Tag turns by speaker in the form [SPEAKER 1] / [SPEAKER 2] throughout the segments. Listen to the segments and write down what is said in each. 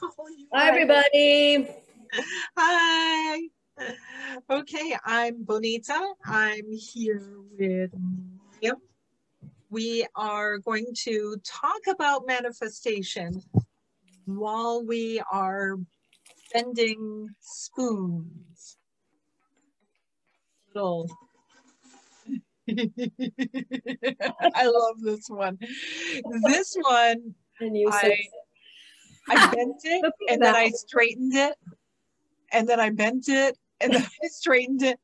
[SPEAKER 1] Hi, everybody.
[SPEAKER 2] Hi. Okay, I'm Bonita. I'm here with Maryam. We are going to talk about manifestation while we are bending spoons. Little. I love this one. This one,
[SPEAKER 1] And you
[SPEAKER 2] I, I bent it and then. I straightened it and then I bent it and then I straightened it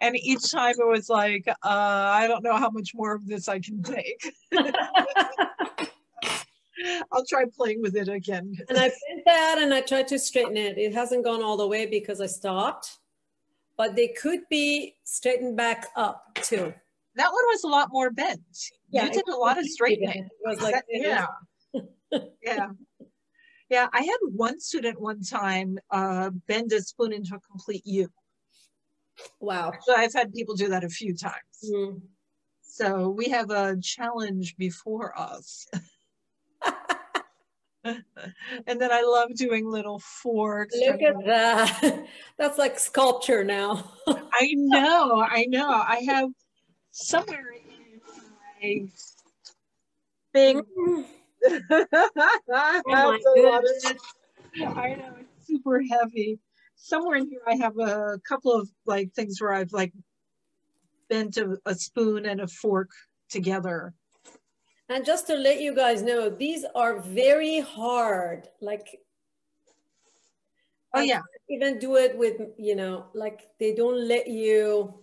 [SPEAKER 2] and each time it was like uh, I don't know how much more of this I can take. I'll try playing with it again.
[SPEAKER 1] and I bent that and I tried to straighten it. It hasn't gone all the way because I stopped, but they could be straightened back up too.
[SPEAKER 2] That one was a lot more bent.
[SPEAKER 1] Yeah,
[SPEAKER 2] you did a lot of straightening.
[SPEAKER 1] It was like,
[SPEAKER 2] That- yeah. yeah. Yeah, I had one student one time uh, bend a spoon into a complete U.
[SPEAKER 1] wow.
[SPEAKER 2] So I've had people do that a few times.
[SPEAKER 1] Mm.
[SPEAKER 2] So we have a challenge before us. and then I love doing little forks.
[SPEAKER 1] Look at that. That's like sculpture now.
[SPEAKER 2] I know, I know. I have somewhere in my big.
[SPEAKER 1] Oh my
[SPEAKER 2] a lot of-
[SPEAKER 1] goodness.
[SPEAKER 2] I know it's super heavy. Somewhere in here, I have a couple of like things where I've like bent a, a spoon and a fork together.
[SPEAKER 1] And just to let you guys know, these are very hard. Like,
[SPEAKER 2] Oh
[SPEAKER 1] I
[SPEAKER 2] yeah,
[SPEAKER 1] even do it with, you know, like they don't let you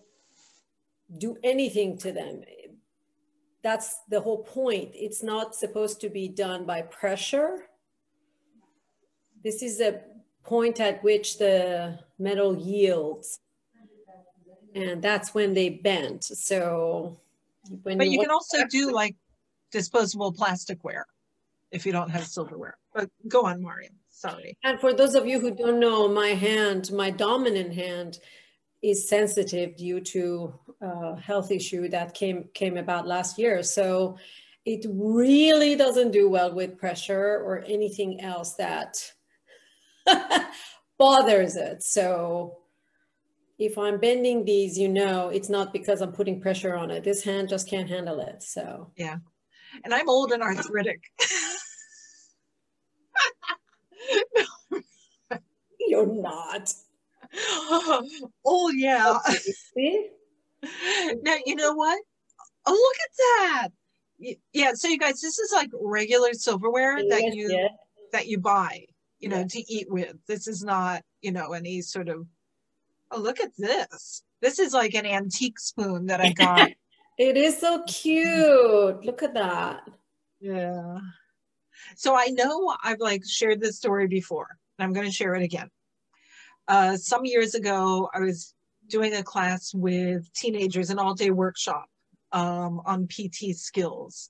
[SPEAKER 1] do anything to them. That's the whole point. It's not supposed to be done by pressure. This is a point at which the metal yields. And that's when they bend. So when
[SPEAKER 2] but you
[SPEAKER 1] want
[SPEAKER 2] can also do like disposable plasticware if you don't have silverware. But go on, Maryam. Sorry.
[SPEAKER 1] And for those of you who don't know, my hand, my dominant hand, is sensitive due to a health issue that came came about last year. So it really doesn't do well with pressure or anything else that bothers it. So if I'm bending these, you know, it's not because I'm putting pressure on it. This hand just can't handle it. So yeah,
[SPEAKER 2] And I'm old and arthritic.
[SPEAKER 1] you're not.
[SPEAKER 2] oh yeah.
[SPEAKER 1] See?
[SPEAKER 2] now you know what? Oh look at that. Yeah, so you guys, this is like regular silverware that you
[SPEAKER 1] yes.
[SPEAKER 2] that you buy, you know,
[SPEAKER 1] Yeah.
[SPEAKER 2] to eat with. This is not, you know, any sort of oh look at this. This is like an antique spoon that I got.
[SPEAKER 1] It is so cute. Look at that.
[SPEAKER 2] yeah. So I know I've like shared this story before, and I'm gonna share it again. Uh some years ago, I was doing a class with teenagers, an all-day workshop um, on PK skills.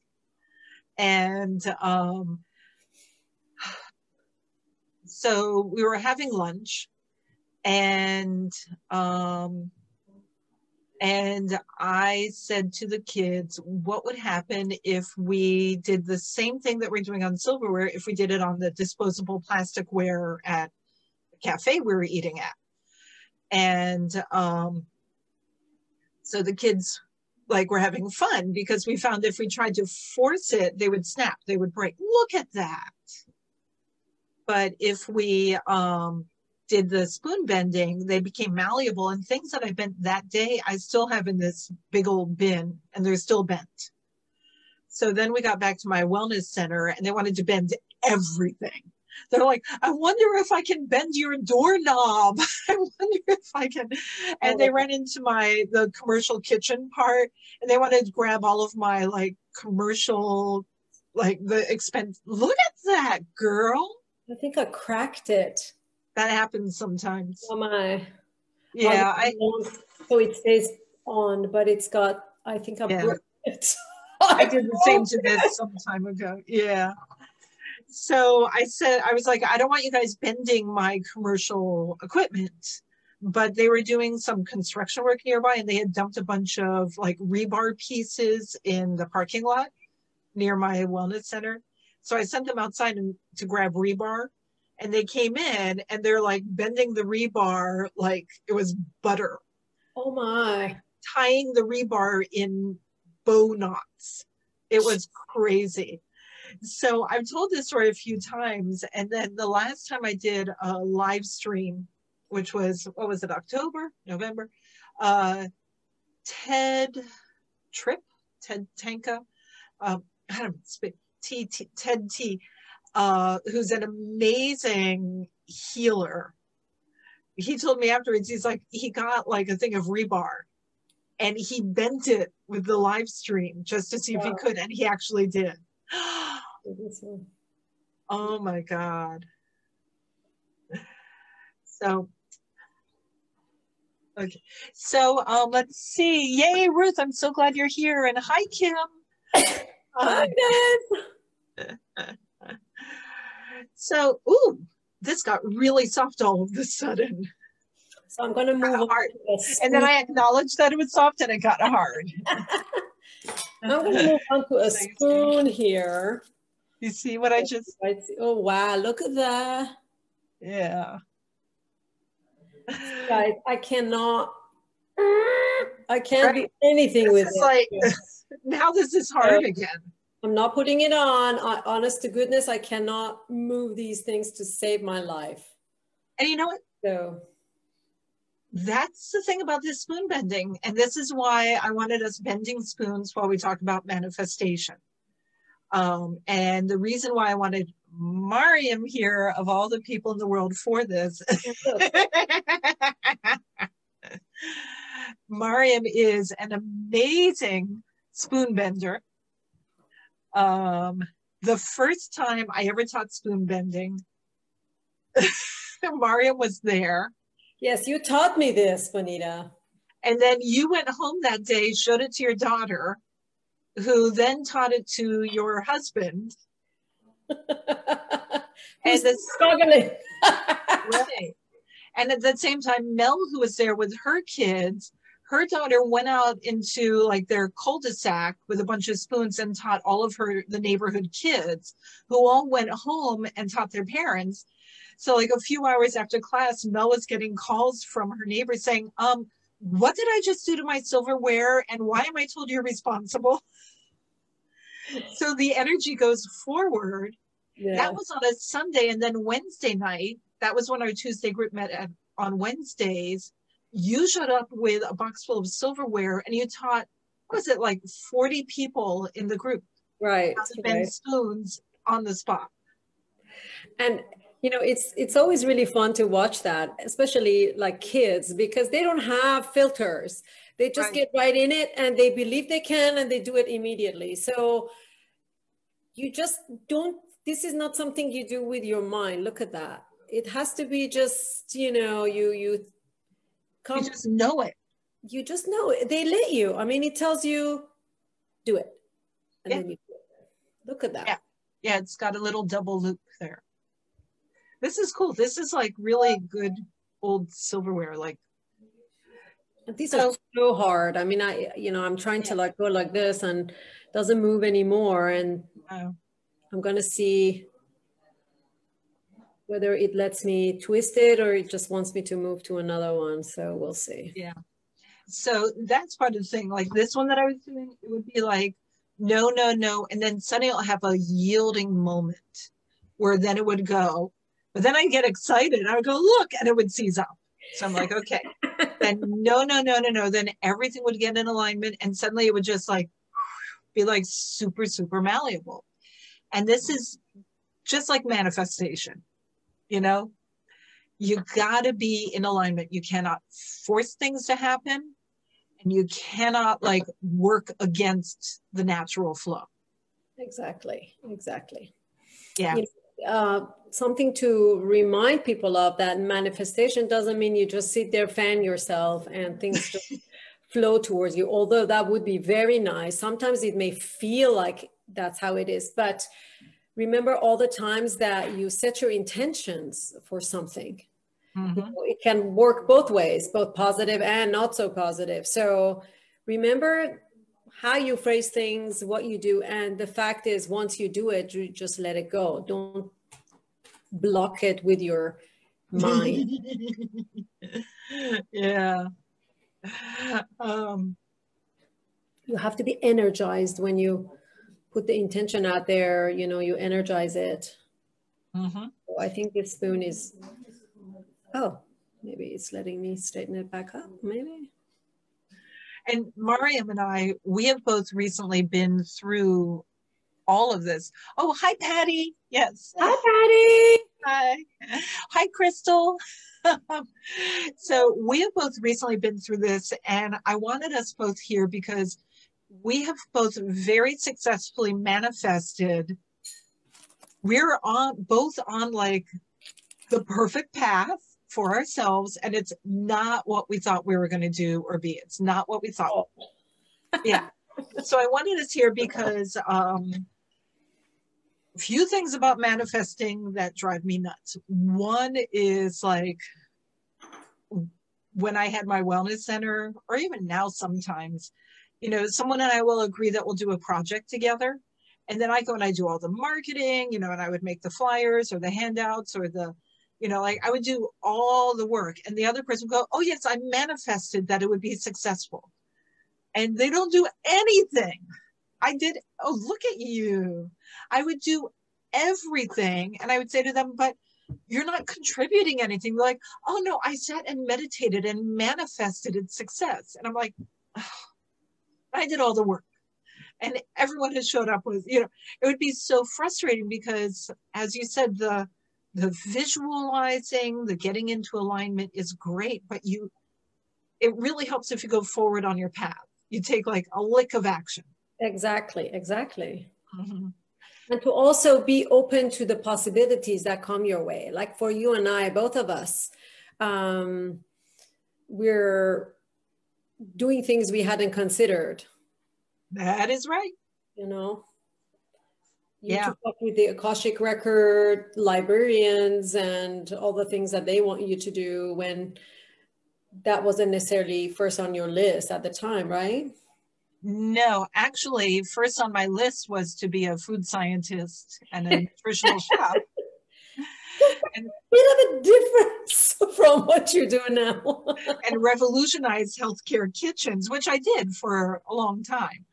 [SPEAKER 2] And um, so we were having lunch and um, and I said to the kids, what would happen if we did the same thing that we're doing on silverware if we did it on the disposable plasticware at the cafe we were eating at? And um, so the kids like were having fun because we found if we tried to force it, they would snap, they would break. Look at that. But if we um, did the spoon bending, they became malleable and things that I bent that day, I still have in this big old bin and they're still bent. So then we got back to my wellness center and they wanted to bend everything. They're like, I wonder if I can bend your doorknob. I wonder if I can. And they ran into my the commercial kitchen part and they wanted to grab all of my like commercial like the expense. Look at that girl.
[SPEAKER 1] I think I cracked it.
[SPEAKER 2] That happens sometimes.
[SPEAKER 1] Oh my.
[SPEAKER 2] Yeah, oh, I
[SPEAKER 1] so it stays on, but it's got, I think I
[SPEAKER 2] Yeah.
[SPEAKER 1] broke it.
[SPEAKER 2] I did the same to this some time ago. Yeah. So I said, I was like, I don't want you guys bending my commercial equipment. But they were doing some construction work nearby and they had dumped a bunch of like rebar pieces in the parking lot near my wellness center. So I sent them outside and, to grab rebar and they came in and they're like bending the rebar like it was butter.
[SPEAKER 1] Oh my.
[SPEAKER 2] Tying the rebar in bow knots. It was crazy. So I've told this story a few times. And then the last time I did a live stream, which was, what was it, October, November? Uh, Ted Tripp, Ted Tanka, um, I don't know, T, T, Ted T, uh, who's an amazing healer. He told me afterwards, he's like, he got like a thing of rebar and he bent it with the live stream just to see wow. if he could, and he actually did. Oh my God. So, okay. So um, let's see. Yay, Ruth, I'm so glad you're here. And hi, Kim.
[SPEAKER 1] hi, Ben.
[SPEAKER 2] so, ooh, this got really soft all of a sudden.
[SPEAKER 1] So I'm going to move
[SPEAKER 2] hard. And then I acknowledged that it was soft and it got hard.
[SPEAKER 1] I'm going to move on to a spoon here.
[SPEAKER 2] You see what I just?
[SPEAKER 1] I. Oh, wow. Look at that.
[SPEAKER 2] Yeah.
[SPEAKER 1] Guys, I cannot, I can't right. do anything with
[SPEAKER 2] it. Like, now this is hard again.
[SPEAKER 1] I'm not putting it on. I, honest to goodness, I cannot move these things to save my life.
[SPEAKER 2] And you know what?
[SPEAKER 1] So
[SPEAKER 2] that's the thing about this spoon bending. And this is why I wanted us bending spoons while we talk about manifestation. Um, and the reason why I wanted Maryam here of all the people in the world for this. Maryam is an amazing spoon bender. Um, the first time I ever taught spoon bending, Maryam was there
[SPEAKER 1] Yes, you taught me this, Bonita.
[SPEAKER 2] And then you went home that day, showed it to your daughter, who then taught it to your husband.
[SPEAKER 1] and the struggling.
[SPEAKER 2] right. And at the same time, Mel, who was there with her kids, her daughter went out into like their cul-de-sac with a bunch of spoons and taught all of her the neighborhood kids who all went home and taught their parents so like a few hours after class, Mel was getting calls from her neighbors saying, um, what did I just do to my silverware? And why am I told you're responsible? so the energy goes forward. Yeah. That was on a Sunday. And then Wednesday night, that was when our Tuesday group met at, on Wednesdays. You showed up with a box full of silverware and you taught, was it like 40 people in the group?
[SPEAKER 1] Right.
[SPEAKER 2] How to bend right. spoons on the spot.
[SPEAKER 1] And you know it's it's always really fun to watch that especially like kids because they don't have filters. They just right. get right in it and they believe they can and they do it immediately. So you just don't this is not something you do with your mind. Look at that. It has to be just you know you you
[SPEAKER 2] come you just know it.
[SPEAKER 1] You just know it. They let you. I mean it tells you do it. And yeah. then you do it. look at that.
[SPEAKER 2] Yeah. Yeah it's got a little double loop there this is cool. This is like really good old silverware. Like
[SPEAKER 1] these are so hard. I mean, I you know I'm trying to like go like this and doesn't move anymore, and. I'm gonna see whether it lets me twist it or it just wants me to move to another one. So we'll see.
[SPEAKER 2] Yeah. So that's part of the thing. Like this one that I was doing, it would be like no, no, no, and then Sunny will have a yielding moment where then it would go but then I get excited. I would go, look, and it would seize up. So I'm like, okay. then no, no, no, no, no. Then everything would get in alignment and suddenly it would just like be like super, super malleable. And this is just like manifestation, you know? You gotta be in alignment. You cannot force things to happen and you cannot like work against the natural flow.
[SPEAKER 1] Exactly. Exactly.
[SPEAKER 2] Yeah.
[SPEAKER 1] You know, uh, something to remind people of that manifestation doesn't mean you just sit there, fan yourself, and things just flow towards you. Although that would be very nice. Sometimes it may feel like that's how it is, but remember all the times that you set your intentions for something. Mm-hmm. It can work both ways, both positive and not so positive. So remember how you phrase things, what you do. And the fact is, once you do it, you just let it go. Don't block it with your mind.
[SPEAKER 2] yeah. Um,
[SPEAKER 1] you have to be energized when you put the intention out there, you know, you energize it.
[SPEAKER 2] Mm-hmm.
[SPEAKER 1] So I think this spoon is, oh, maybe it's letting me straighten it back up, maybe.
[SPEAKER 2] And Maryam and I, we have both recently been through all of this. Oh, hi, Patty. Yes.
[SPEAKER 1] Hi,
[SPEAKER 2] Patty. Hi. Hi, Crystal. so we have both recently been through this, and I wanted us both here because we have both very successfully manifested. We're on both on like the perfect path for ourselves, and it's not what we thought we were going to do or be. It's not what we thought. yeah. So I wanted us here because um, a few things about manifesting that drive me nuts. One is like when I had my wellness center, or even now sometimes, you know, someone and I will agree that we'll do a project together. And then I go and I do all the marketing, you know, and I would make the flyers or the handouts or the, you know, like I would do all the work. And the other person would go, Oh, yes, I manifested that it would be successful. And they don't do anything. I did, oh, look at you. I would do everything. And I would say to them, But you're not contributing anything. They're like, Oh, no, I sat and meditated and manifested its success. And I'm like, oh, I did all the work. And everyone has showed up with, you know, it would be so frustrating because, as you said, the the visualizing, the getting into alignment is great, but you, it really helps if you go forward on your path. You take like a lick of action.
[SPEAKER 1] Exactly, exactly. Mm-hmm. And to also be open to the possibilities that come your way. Like for you and I, both of us, um, we're doing things we hadn't considered.
[SPEAKER 2] That is right.
[SPEAKER 1] You know, you yeah. up with the Akashic record, librarians, and all the things that they want you to do when that wasn't necessarily first on your list at the time, right?
[SPEAKER 2] No, actually, first on my list was to be a food scientist and a nutritional chef.
[SPEAKER 1] And, bit of a difference from what you're doing now.
[SPEAKER 2] and revolutionize healthcare kitchens, which I did for a long time.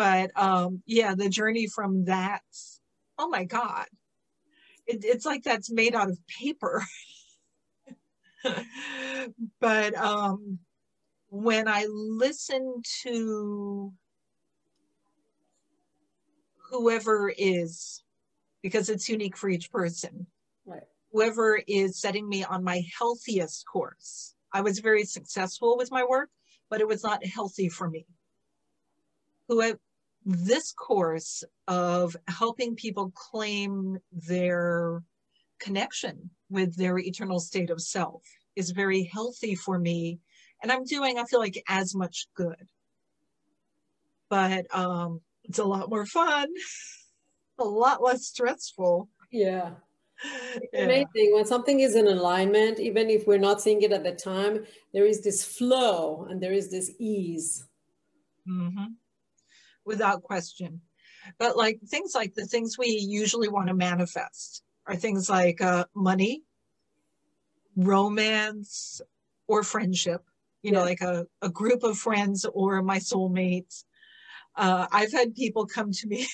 [SPEAKER 2] But um, yeah, the journey from that, oh my God, it, it's like that's made out of paper. but um, when I listen to whoever is, because it's unique for each person,
[SPEAKER 1] right.
[SPEAKER 2] whoever is setting me on my healthiest course. I was very successful with my work, but it was not healthy for me. Who this course of helping people claim their connection with their eternal state of self is very healthy for me. And i'm doing i feel like as much good. But um it's a lot more fun a lot less stressful.
[SPEAKER 1] Yeah. Yeah. amazing. When something is in alignment even if we're not seeing it at the time there is this flow and there is this ease.
[SPEAKER 2] Mm-hmm. Without question but like things like the things we usually want to manifest are things like uh, money romance or friendship you know like a, a group of friends or my soulmates uh, i've had people come to me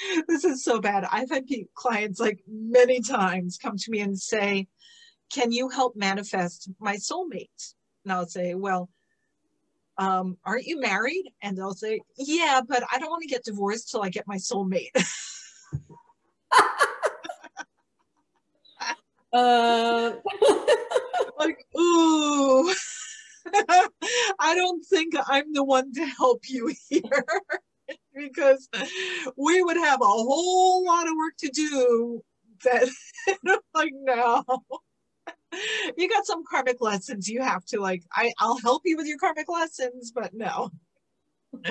[SPEAKER 2] this is so bad. I've had clients like many times come to me and say, Can you help manifest my soulmate? And I'll say, Well, um, aren't you married? And they'll say, Yeah, but I don't want to get divorced till I get my soulmate. uh, like, ooh, I don't think I'm the one to help you here. because we would have a whole lot of work to do that like no you got some karmic lessons you have to like I, i'll help you with your karmic lessons but no but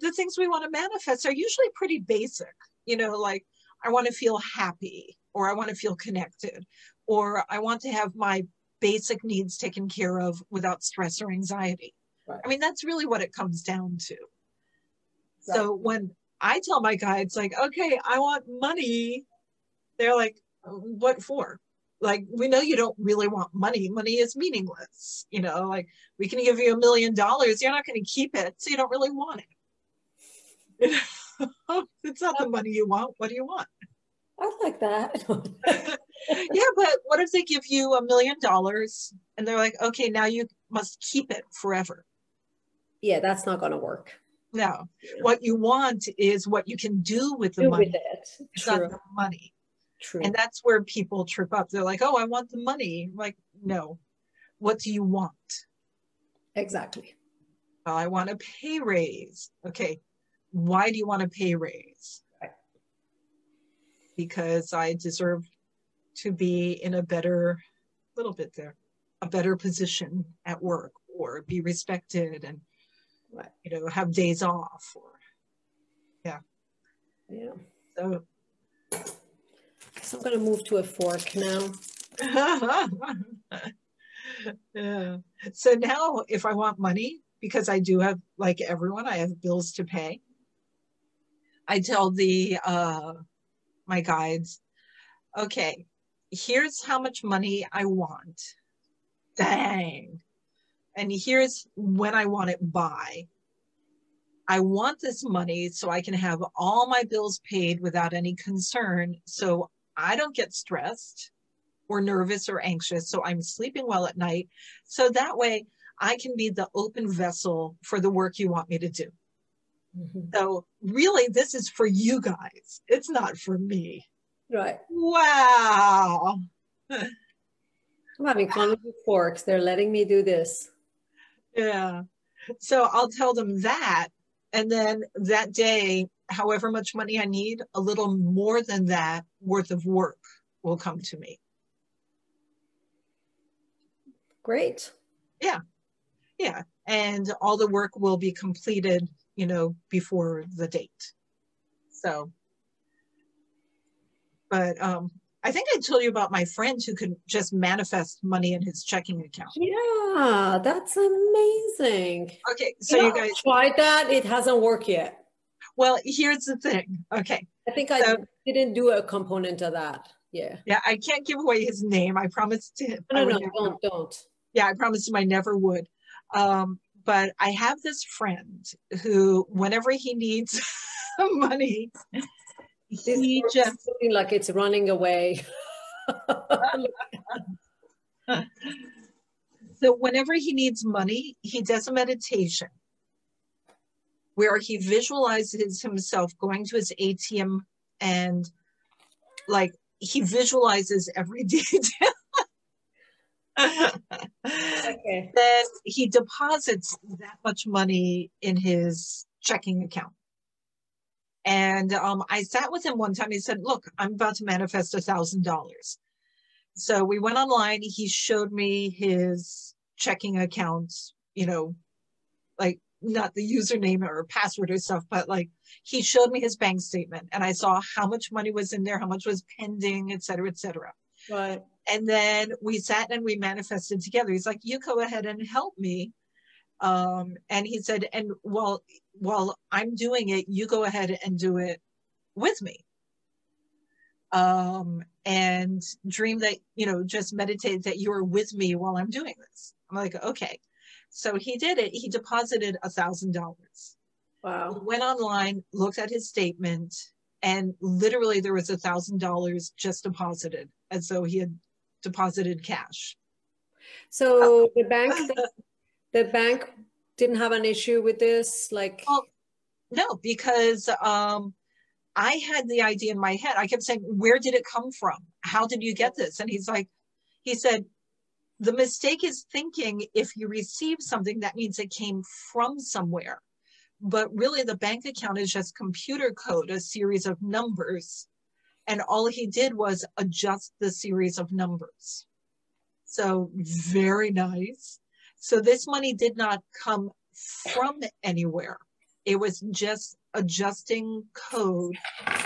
[SPEAKER 2] the things we want to manifest are usually pretty basic you know like i want to feel happy or i want to feel connected or i want to have my basic needs taken care of without stress or anxiety Right. I mean, that's really what it comes down to. So when I tell my guides, like, okay, I want money. They're like, what for? Like, we know you don't really want money. Money is meaningless. You know, like, we can give you a million dollars. You're not going to keep it. So you don't really want it. it's not the money you want. What do you want?
[SPEAKER 1] I like that.
[SPEAKER 2] yeah, but what if they give you a million dollars and they're like, okay, now you must keep it forever?
[SPEAKER 1] Yeah, that's not going to work.
[SPEAKER 2] No, what you want is what you can do with the do money. With it. It's True. not the money. True. And that's where people trip up. They're like, oh, I want the money. I'm like, no. What do you want?
[SPEAKER 1] Exactly.
[SPEAKER 2] Well, I want a pay raise. Okay. Why do you want a pay raise? Right. Because I deserve to be in a better, little bit there, a better position at work or be respected and, you know, have days off or, yeah.
[SPEAKER 1] Yeah.
[SPEAKER 2] So
[SPEAKER 1] I'm going to move to a fork now.
[SPEAKER 2] yeah. So now if I want money, because I do have, like everyone, I have bills to pay. I tell the, uh, my guides, okay, here's how much money I want. Dang. And here's when I want it by. I want this money so I can have all my bills paid without any concern. So I don't get stressed or nervous or anxious. So I'm sleeping well at night. So that way I can be the open vessel for the work you want me to do. Mm-hmm. So really, this is for you guys. It's not for me.
[SPEAKER 1] Right.
[SPEAKER 2] Wow.
[SPEAKER 1] I'm having fun with the forks. They're letting me do this.
[SPEAKER 2] Yeah. So I'll tell them that. And then that day, however much money I need, a little more than that worth of work will come to me.
[SPEAKER 1] Great.
[SPEAKER 2] Yeah. Yeah. And all the work will be completed, you know, before the date. So, but um, I think I told you about my friend who could just manifest money in his checking account.
[SPEAKER 1] Yeah, that's amazing.
[SPEAKER 2] Okay, so you, you guys
[SPEAKER 1] tried that. It hasn't worked yet.
[SPEAKER 2] Well, here's the thing. Okay.
[SPEAKER 1] I think I didn't do a component of that. Yeah.
[SPEAKER 2] Yeah, I can't give away his name. I promised him.
[SPEAKER 1] No, no, no don't, don't.
[SPEAKER 2] Yeah, I promised him I never would. Um, but I have this friend who, whenever he needs money,
[SPEAKER 1] he just looking like it's running away.
[SPEAKER 2] so whenever he needs money, he does a meditation where he visualizes himself going to his ATM and like he visualizes every detail. okay. Then he deposits that much money in his checking account. And um, I sat with him one time. He said, Look, I'm about to manifest a thousand dollars. So we went online. He showed me his checking accounts, you know, not the username or password or stuff, but like he showed me his bank statement and I saw how much money was in there, how much was pending, et cetera, et cetera.
[SPEAKER 1] Right.
[SPEAKER 2] And then we sat and we manifested together. He's like, you go ahead and help me. Um, and he said, and while while I'm doing it, you go ahead and do it with me. Um, and dream that, you know, just meditate that you're with me while I'm doing this. I'm like, okay. So he did it. He deposited a thousand dollars.
[SPEAKER 1] Wow.
[SPEAKER 2] Went online, looked at his statement, and literally there was a thousand dollars just deposited, as though he had deposited cash.
[SPEAKER 1] So the bank, the bank didn't have an issue with this, like.
[SPEAKER 2] Well, no, because um, I had the idea in my head. I kept saying, "Where did it come from? How did you get this?" And he's like, he said, the mistake is thinking if you receive something, that means it came from somewhere. But really, the bank account is just computer code, a series of numbers. And all he did was adjust the series of numbers. So, very nice. So, this money did not come from anywhere, it was just adjusting code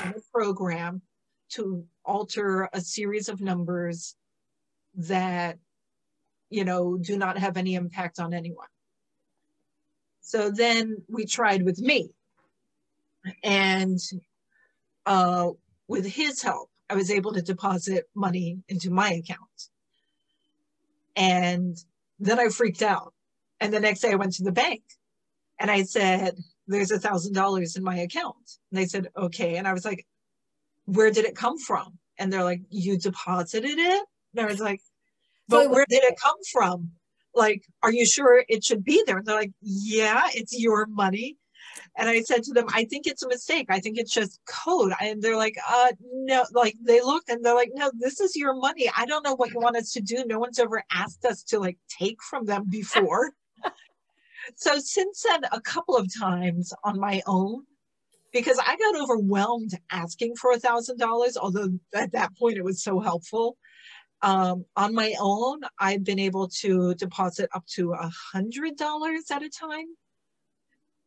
[SPEAKER 2] in the program to alter a series of numbers that you know, do not have any impact on anyone. So then we tried with me. and uh, with his help, I was able to deposit money into my account. And then I freaked out. And the next day I went to the bank and I said, There's a thousand dollars in my account. And they said, Okay. And I was like, Where did it come from? And they're like, You deposited it? And I was like, But so where did it come from? Like, are you sure it should be there? And they're like, Yeah, it's your money. And I said to them, I think it's a mistake. I think it's just code. And they're like, uh, no, like they looked and they're like, no, this is your money. I don't know what you want us to do. No one's ever asked us to like take from them before. so since then, a couple of times on my own, because I got overwhelmed asking for a thousand dollars, although at that point it was so helpful. Um, on my own, I've been able to deposit up to a hundred dollars at a time.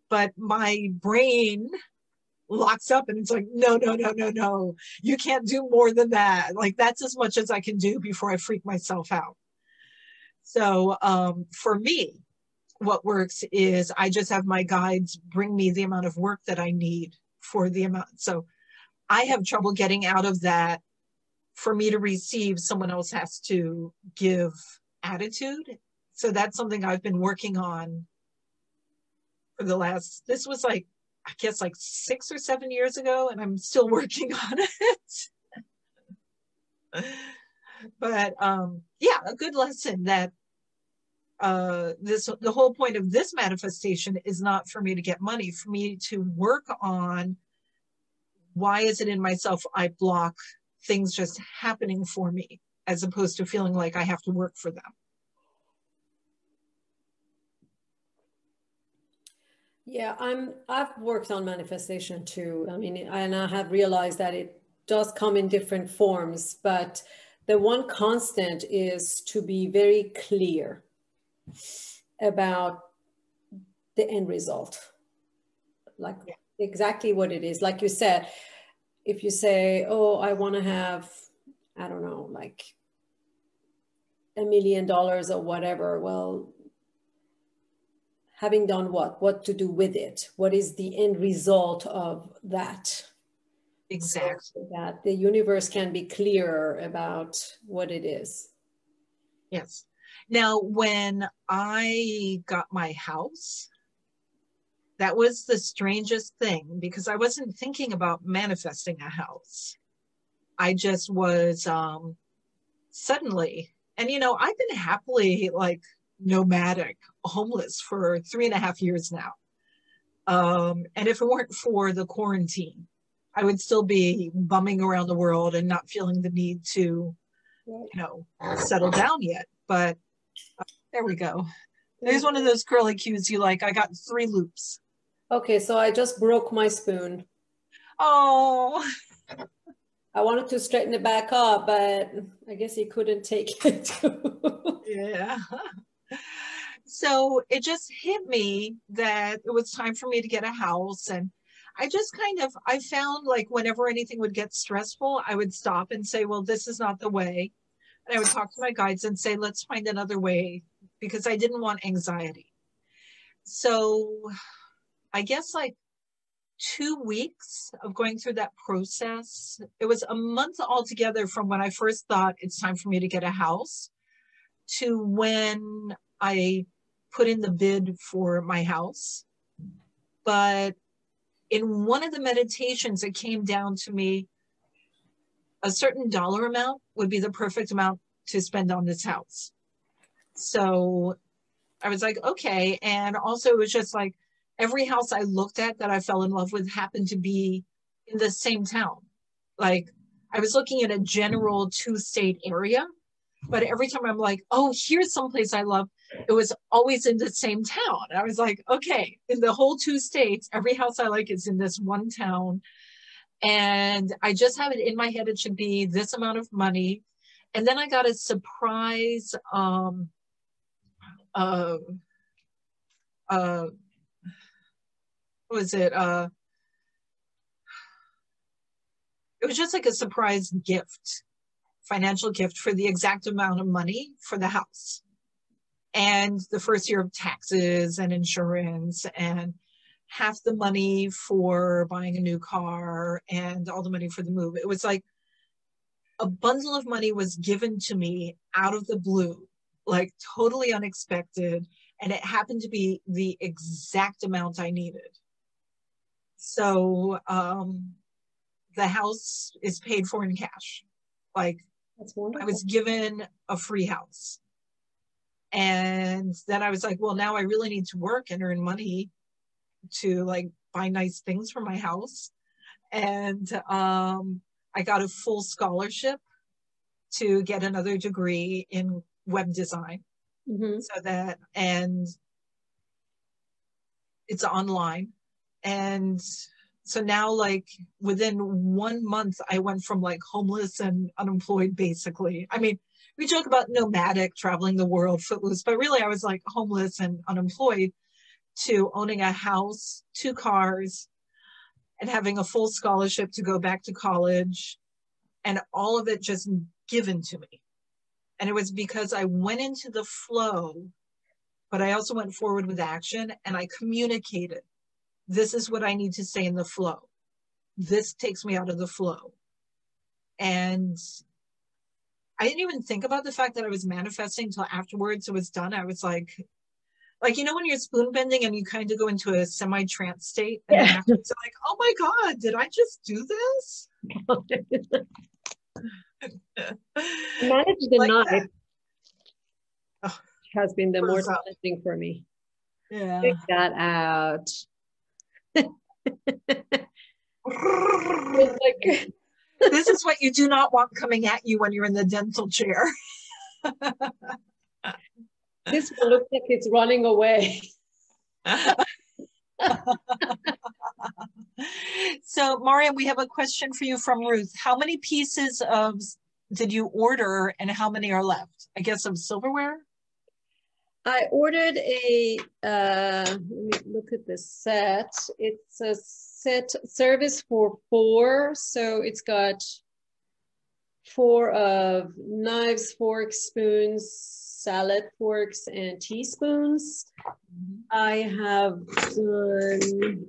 [SPEAKER 2] But my brain locks up and it's like no no no no no. You can't do more than that. Like that's as much as i can do before i freak myself out. So um, for me what works is i just have my guides bring me the amount of work that i need for the amount. So i have trouble getting out of that for me to receive someone else has to give attitude so that's something i've been working on for the last, this was like, I guess like six or seven years ago, and I'm still working on it. but um, yeah, a good lesson that uh, this the whole point of this manifestation is not for me to get money, for me to work on why is it in myself I block things just happening for me as opposed to feeling like I have to work for them.
[SPEAKER 1] Yeah, I'm I've worked on manifestation too. I mean, and I have realized that it does come in different forms, but the one constant is to be very clear about the end result. Like yeah. exactly what it is. Like you said, if you say, "Oh, I want to have I don't know, like a million dollars or whatever." Well, having done what? What to do with it? What is the end result of that?
[SPEAKER 2] Exactly.
[SPEAKER 1] So that the universe can be clearer about what it is.
[SPEAKER 2] Yes. Now when i got my house that was the strangest thing because i wasn't thinking about manifesting a house i just was um suddenly and you know i've been happily like nomadic, homeless for three and a half years now. Um, and if it weren't for the quarantine, I would still be bumming around the world and not feeling the need to, you know, settle down yet. But uh, there we go. There's one of those curly cues you like. I got three loops.
[SPEAKER 1] Okay, so I just broke my spoon.
[SPEAKER 2] Oh.
[SPEAKER 1] I wanted to straighten it back up, but I guess he couldn't take it.
[SPEAKER 2] yeah so it just hit me that it was time for me to get a house and I just kind of I found like whenever anything would get stressful, I would stop and say, well, this is not the way. And I would talk to my guides and say, let's find another way because I didn't want anxiety. So I guess like two weeks of going through that process. It was a month altogether from when I first thought it's time for me to get a house to when I put in the bid for my house. But in one of the meditations, it came down to me a certain dollar amount would be the perfect amount to spend on this house. So I was like, okay. And also, it was just like every house I looked at that I fell in love with happened to be in the same town. Like I was looking at a general two state area but every time I'm like, oh, here's someplace I love, it was always in the same town. I was like, okay, in the whole two states, every house I like is in this one town. And I just have it in my head, it should be this amount of money. And then I got a surprise um, uh, uh, was it? Uh, it was just like a surprise gift financial gift for the exact amount of money for the house and the first year of taxes and insurance and half the money for buying a new car and all the money for the move. It was like a bundle of money was given to me out of the blue, like totally unexpected. And it happened to be the exact amount I needed. So um, the house is paid for in cash. Like. I was given a free house. And then I was like, well, now I really need to work and earn money to like buy nice things for my house. And um, I got a full scholarship to get another degree in web design.
[SPEAKER 1] Mhm.
[SPEAKER 2] So that, and it's online. And so now, like within one month, I went from like homeless and unemployed basically. I mean, we joke about nomadic, traveling the world, footloose, but really I was like homeless and unemployed to owning a house, two cars, and having a full scholarship to go back to college, and all of it just given to me. And it was because I went into the flow, but I also went forward with action and I communicated. This is what I need to say in the flow. This takes me out of the flow. And I didn't even think about the fact that I was manifesting until afterwards it was done. I was like, like you know when you're spoon bending and you kind of go into a semi trance state, and
[SPEAKER 1] Yeah.
[SPEAKER 2] it's like, oh my god, did I just do this?
[SPEAKER 1] Manage the
[SPEAKER 2] Like
[SPEAKER 1] knife.
[SPEAKER 2] Oh,
[SPEAKER 1] has been the more challenging for me.
[SPEAKER 2] Yeah.
[SPEAKER 1] Take that out. Like
[SPEAKER 2] this is what you do not want coming at you when you're in the dental chair.
[SPEAKER 1] this one looks like it's running away.
[SPEAKER 2] so, Maryam, we have a question for you from Ruth. How many pieces of did you order, and how many are left? I guess of silverware.
[SPEAKER 1] I ordered a, uh, let me look at the set. It's a set service for four. So it's got four of knives, forks, spoons, salad forks, and teaspoons. I have done,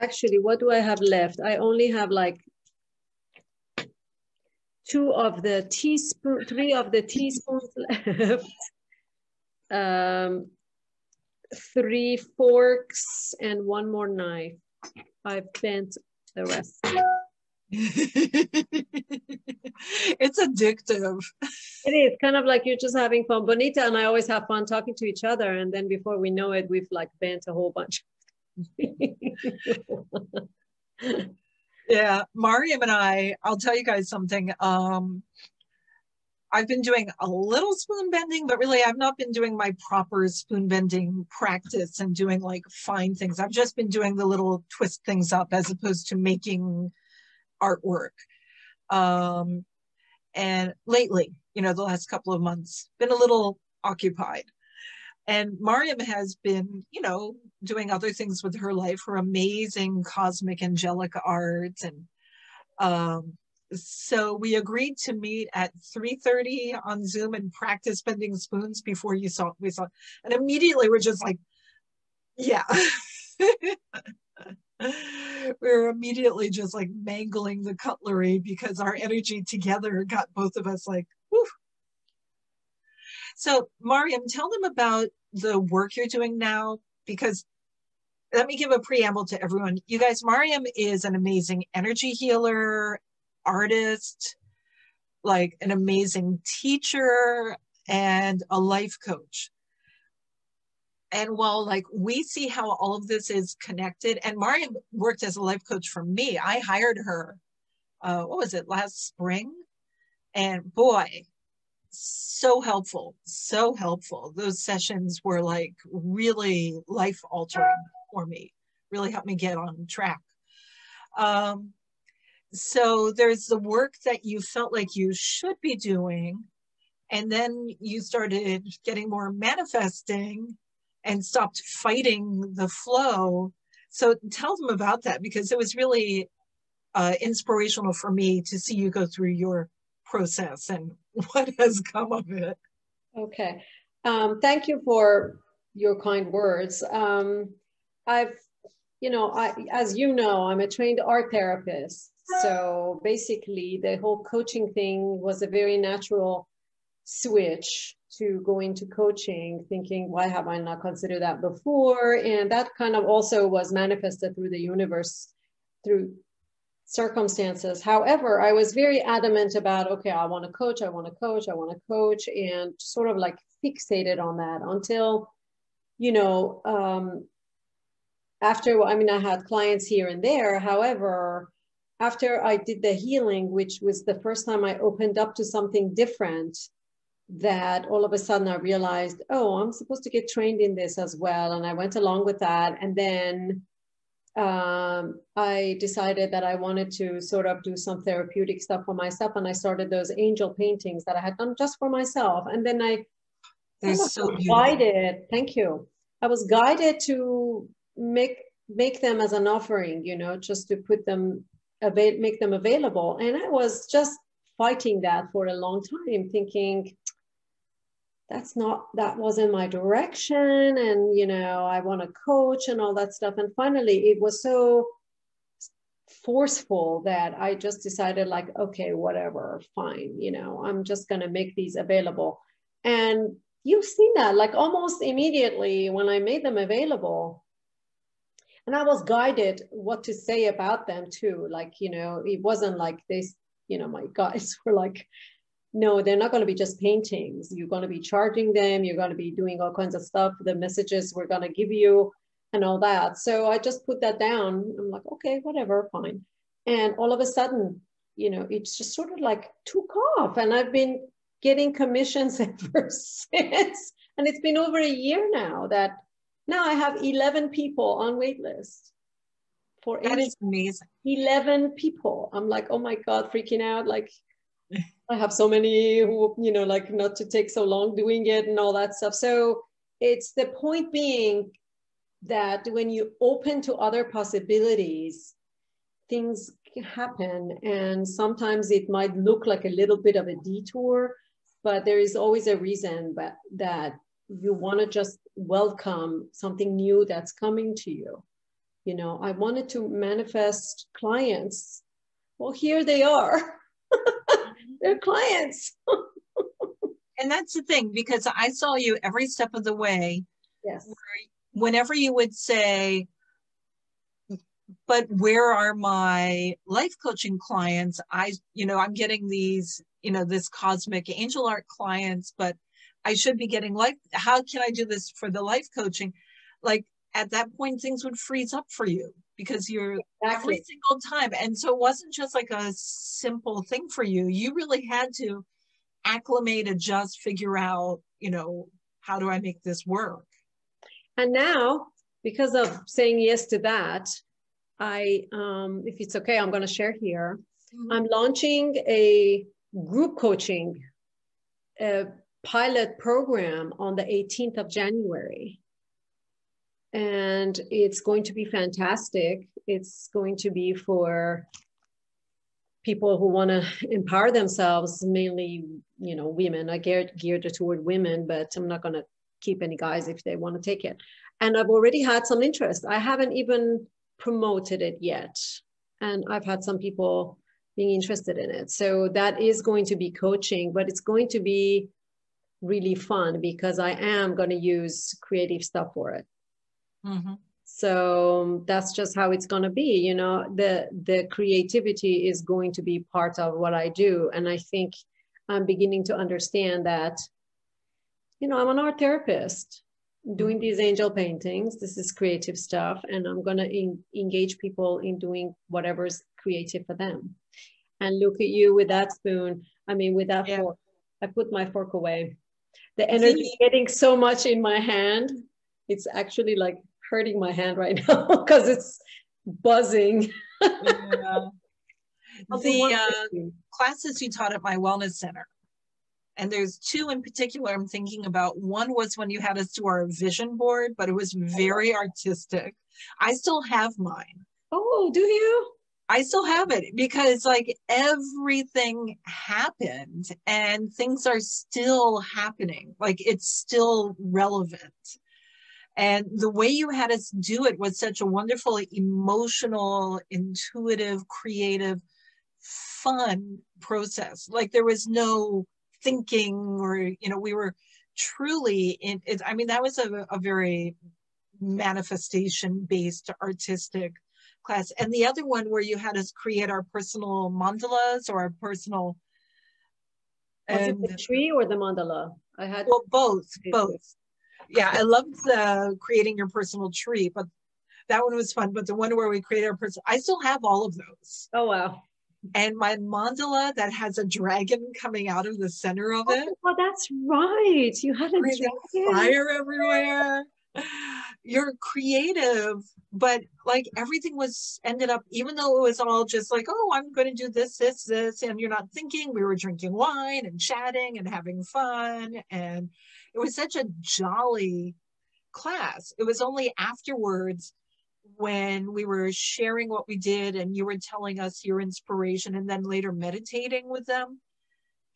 [SPEAKER 1] actually, what do I have left? I only have like two of the teaspoon, three of the teaspoons left. Um, three forks and one more knife. I've bent the rest.
[SPEAKER 2] it's addictive.
[SPEAKER 1] It is kind of like you're just having fun. Bonita and I always have fun talking to each other, and then before we know it, we've like bent a whole bunch.
[SPEAKER 2] Yeah, Maryam and I, I'll tell you guys something. Um, I've been doing a little spoon bending, but really I've not been doing my proper spoon bending practice and doing like fine things. I've just been doing the little twist things up as opposed to making artwork. Um, and lately, you know, the last couple of months, been a little occupied. And Maryam has been, you know, doing other things with her life, her amazing cosmic angelic art. And um, so we agreed to meet at 3.30 on Zoom and practice bending spoons before you saw we saw. And immediately we're just like, yeah. we were immediately just like mangling the cutlery because our energy together got both of us like, whew. So, Maryam, tell them about the work you're doing now because let me give a preamble to everyone. You guys, Maryam is an amazing energy healer, artist, like an amazing teacher, and a life coach. And while like we see how all of this is connected, and Maryam worked as a life coach for me, I hired her, uh, what was it, last spring? And boy, so helpful, so helpful. Those sessions were like really life altering for me, really helped me get on track. Um, so there's the work that you felt like you should be doing, and then you started getting more manifesting and stopped fighting the flow. So tell them about that because it was really uh, inspirational for me to see you go through your process and what has come of it.
[SPEAKER 1] Okay. Um, thank you for your kind words. Um, I've, you know, I, as you know, I'm a trained art therapist. So basically, the whole coaching thing was a very natural switch to go into coaching, thinking, why have I not considered that before? And that kind of also was manifested through the universe, through circumstances. However, I was very adamant about, okay, I want to coach, I want to coach, I want to coach, and sort of like fixated on that until, you know, um, after, I mean, I had clients here and there. However, after I did the healing, which was the first time I opened up to something different, that all of a sudden I realized, oh, I'm supposed to get trained in this as well. And I went along with that. And then um, I decided that I wanted to sort of do some therapeutic stuff for myself. And I started those angel paintings that I had done just for myself. And then I
[SPEAKER 2] was so
[SPEAKER 1] guided, thank you. I was guided to make make them as an offering, you know, just to put them avail make them available. And I was just fighting that for a long time, thinking, that's not that wasn't my direction and you know i want to coach and all that stuff. And finally it was so forceful that i just decided like okay whatever fine you know i'm just going to make these available. And you've seen that like almost immediately when i made them available. And i was guided what to say about them too. Like you know it wasn't like this you know my guys were like no, they're not going to be just paintings. You're going to be charging them. You're going to be doing all kinds of stuff. The messages we're going to give you and all that. So I just put that down. I'm like, okay, whatever, fine. And all of a sudden, you know, it's just sort of like took off. And I've been getting commissions ever since. And it's been over a year now that now I have 11 people on waitlist.
[SPEAKER 2] For that is amazing.
[SPEAKER 1] 11 people. I'm like, oh my God, freaking out. Like, I have so many who, you know, like not to take so long doing it and all that stuff. So it's the point being that when you open to other possibilities, things happen. And sometimes it might look like a little bit of a detour, but there is always a reason but that you want to just welcome something new that's coming to you. You know, I wanted to manifest clients. Well, here they are. They're clients.
[SPEAKER 2] and that's the thing, because I saw you every step of the way.
[SPEAKER 1] Yes.
[SPEAKER 2] Whenever you would say, but where are my life coaching clients? I, you know, I'm getting these, you know, this cosmic angel art clients, but I should be getting life. How can I do this for the life coaching? Like at that point, things would freeze up for you because you're exactly. every single time. And so it wasn't just like a simple thing for you. You really had to acclimate, adjust, figure out, you know, how do I make this work?
[SPEAKER 1] And now, because of saying yes to that, I, um, if it's okay, I'm going to share here. Mm-hmm. I'm launching a group coaching uh, pilot program on the 18th of January and it's going to be fantastic. It's going to be for people who want to empower themselves, mainly, you know, women. I geared, geared toward women, but I'm not going to keep any guys if they want to take it. And I've already had some interest. I haven't even promoted it yet. And I've had some people being interested in it. So that is going to be coaching, but it's going to be really fun because I am going to use creative stuff for it. Mm-hmm. So that's just how it's going to be. You know, the the creativity is going to be part of what I do, and I think I'm beginning to understand that. You know, I'm an art therapist doing these angel paintings. This is creative stuff, and I'm going to engage people in doing whatever's creative for them. And look at you with that spoon. I mean, with that yeah. fork. I put my fork away. The energy is getting so much in my hand. It's actually like hurting my hand right now because it's buzzing. yeah.
[SPEAKER 2] the uh, classes you taught at my wellness center, and there's two in particular I'm thinking about. One was when you had us do our vision board, but it was very artistic. I still have mine.
[SPEAKER 1] Oh, do you?
[SPEAKER 2] I still have it because like everything happened and things are still happening. Like it's still relevant. And the way you had us do it was such a wonderful, emotional, intuitive, creative, fun process. Like there was no thinking or, you know, we were truly in it. I mean, that was a, a very manifestation based artistic class. And the other one where you had us create our personal mandalas or our personal.
[SPEAKER 1] Was and, it the tree or the mandala?
[SPEAKER 2] I had well both, both. Yeah, I loved the creating your personal tree, but that one was fun. But the one where we created our person, I still have all of those.
[SPEAKER 1] Oh wow!
[SPEAKER 2] And my mandala that has a dragon coming out of the center of it.
[SPEAKER 1] Oh, that's right. You had a
[SPEAKER 2] dragon. Fire everywhere you're creative but like everything was ended up even though it was all just like oh i'm going to do this this this and you're not thinking we were drinking wine and chatting and having fun and it was such a jolly class it was only afterwards when we were sharing what we did and you were telling us your inspiration and then later meditating with them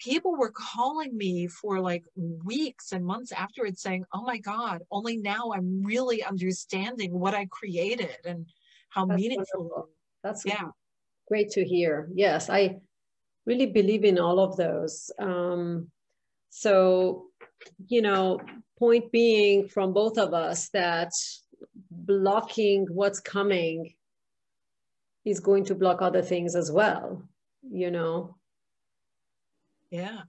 [SPEAKER 2] people were calling me for like weeks and months afterwards saying, Oh my God, only now I'm really understanding what I created and how That's meaningful. Wonderful.
[SPEAKER 1] That's yeah. Great to hear. Yes, I really believe in all of those. Um, so, you know, point being from both of us that blocking what's coming is going to block other things as well, you know
[SPEAKER 2] yeah.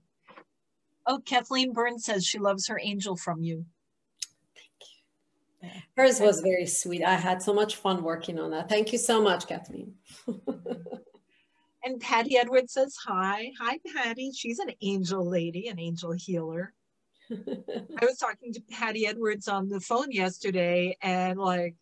[SPEAKER 2] Oh, Kathleen Burns says she loves her angel from you.
[SPEAKER 1] Thank you. Hers was very sweet. I had so much fun working on that. Thank you so much, Kathleen.
[SPEAKER 2] and Patty Edwards says hi. Hi, Patty. She's an angel lady, an angel healer. I was talking to Patty Edwards on the phone yesterday, and like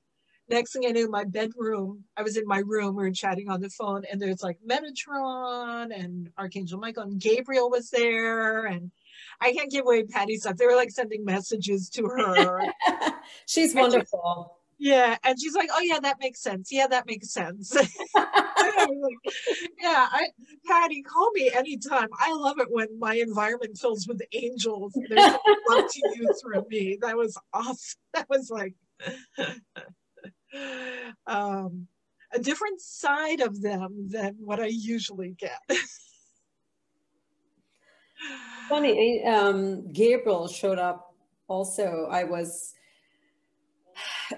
[SPEAKER 2] next thing I knew, my bedroom, I was in my room, we were chatting on the phone, and there's like Metatron and Archangel Michael and Gabriel was there. And I can't give away Patty's stuff. They were like sending messages to her.
[SPEAKER 1] she's wonderful.
[SPEAKER 2] She, yeah. And she's like, oh, yeah, that makes sense. Yeah, that makes sense. like, yeah, I, Patty, call me anytime. I love it when my environment fills with angels. There's love to you through me. That was awesome. That was like, um, a different side of them than what I usually get.
[SPEAKER 1] Funny, um, Gabriel showed up also. I was,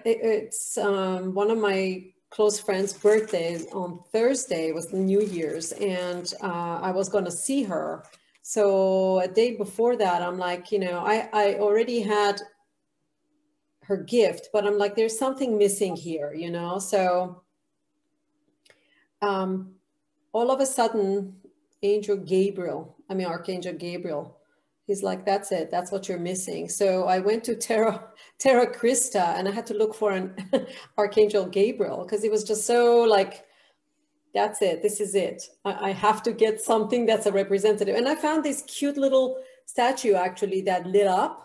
[SPEAKER 1] it, it's um, one of my close friend's birthday on Thursday was the New Year's, and uh, I was going to see her. So a day before that, I'm like, you know, I, I already had her gift, but I'm like, there's something missing here, you know? So um, all of a sudden, Angel Gabriel, I mean, Archangel Gabriel, he's like, that's it, that's what you're missing. So I went to Terra, Terra Christa and I had to look for an Archangel Gabriel because it was just so like, that's it, this is it. I, I have to get something that's a representative. And I found this cute little statue actually that lit up